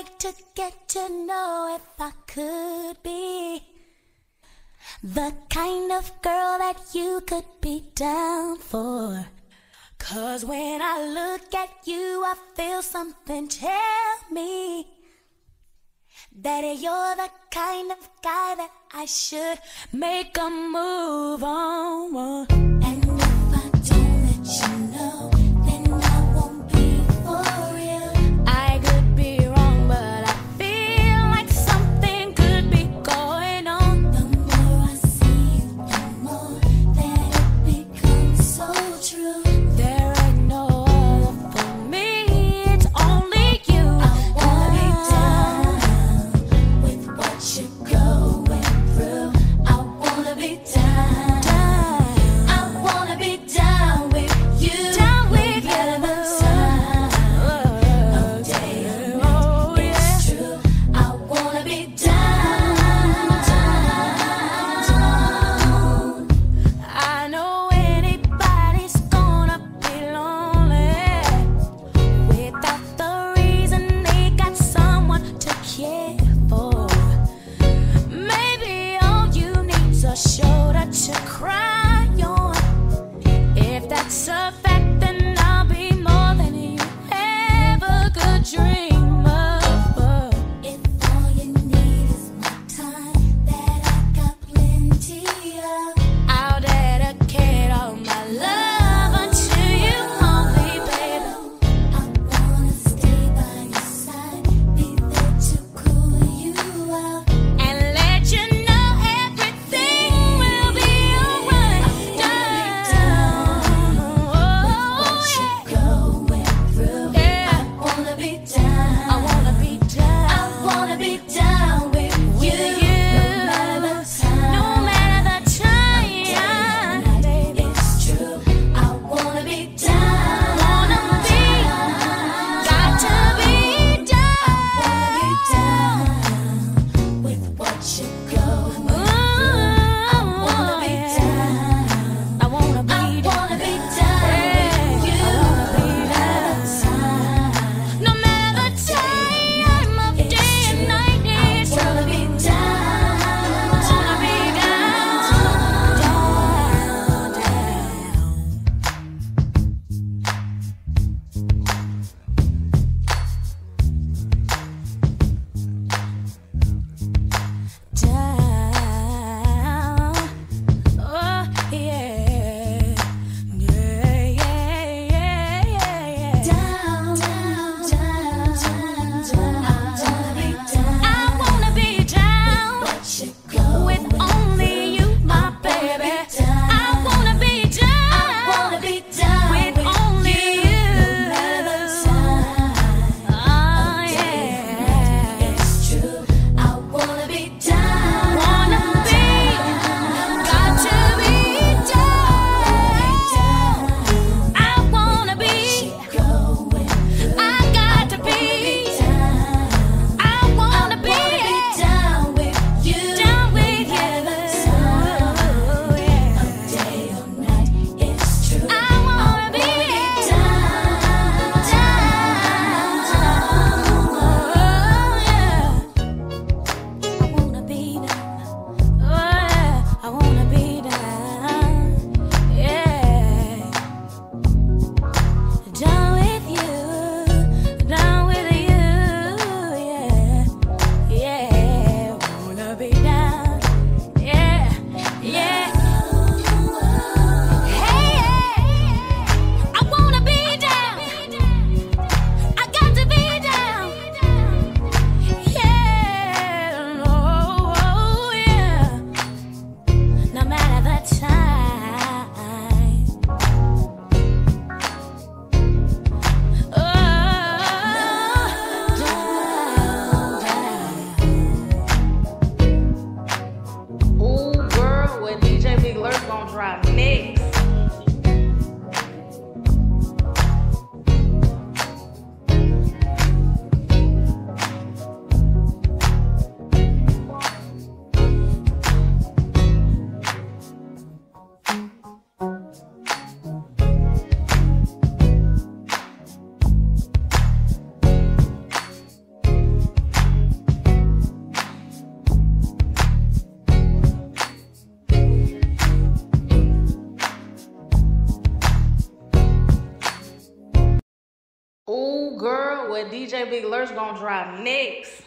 like to get to know if I could be the kind of girl that you could be down for. Cause when I look at you, I feel something tell me that you're the kind of guy that I should make a move on. True. mix. Girl, DJ Big Lurch gonna drop next?